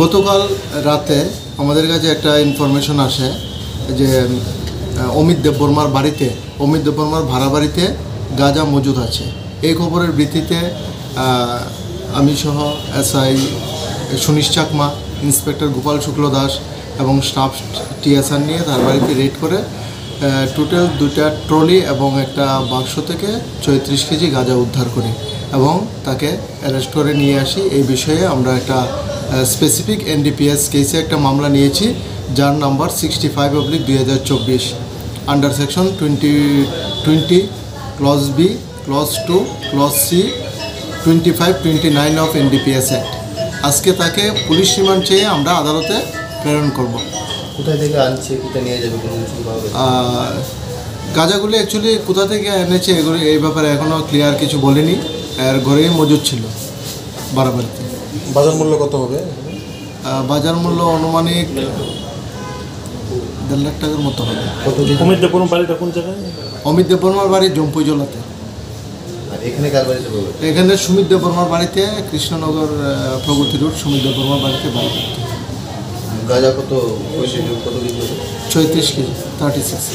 গতকাল রাতে আমাদের কাছে একটা ইনফরমেশন আসে যে অমিত দেববর্মার বাড়িতে, অমিত দেববর্মার ভাড়া বাড়িতে গাঁজা মজুদ আছে। এই খবরের ভিত্তিতে আমি সহ এসআই সুনীশ চাকমা, ইন্সপেক্টর গোপাল শুক্ল দাস এবং স্টাফ টিএসআর নিয়ে তার বাড়িতে রেড করে টোটাল দুটা ট্রলি এবং একটা বাক্স থেকে চৌত্রিশ কেজি গাঁজা উদ্ধার করি এবং তাকে অ্যারেস্ট করে নিয়ে আসি। এই বিষয়ে আমরা একটা স্পেসিফিক এনডিপিএস কেসে একটা মামলা নিয়েছি যার নাম্বার সিক্সটি ফাইভ অব্লিক দুই হাজার চব্বিশ under section twenty twenty clause B clause two clause C twenty five twenty nine of NDPS act আজকে তাকে পুলিশ রিমান্ড চেয়ে আমরা আদালতে প্রেরণ করব। কোথায় থেকে আনছে কোথায় নিয়ে যাবে আর গাঁজাগুলি অ্যাকচুয়ালি কোথা থেকে এনেছে এগুলি এই ব্যাপারে এখনও ক্লিয়ার কিছু বলিনি। এর ঘরেই মজুদ ছিল বারাবাড়িতে বাজার মূল্য কত হবে? বাজার মূল্য আনুমানিক দেড় লাখ টাকার মতো হবে। কত অমিত দেব বাড়িটা কোন জায়গায়? অমিত দেববর্মার বাড়ি জম্পুই জলাতে। এখানে কার বাড়িতে পাবে এখানে সুমিত দেববর্মার বাড়িতে কৃষ্ণনগর প্রগতি রোড সুমিত দেববর্মার বাড়িতে বাড়ি। গাঁজা কত কত কিছু চৌত্রিশ কেজি থার্টি সিক্স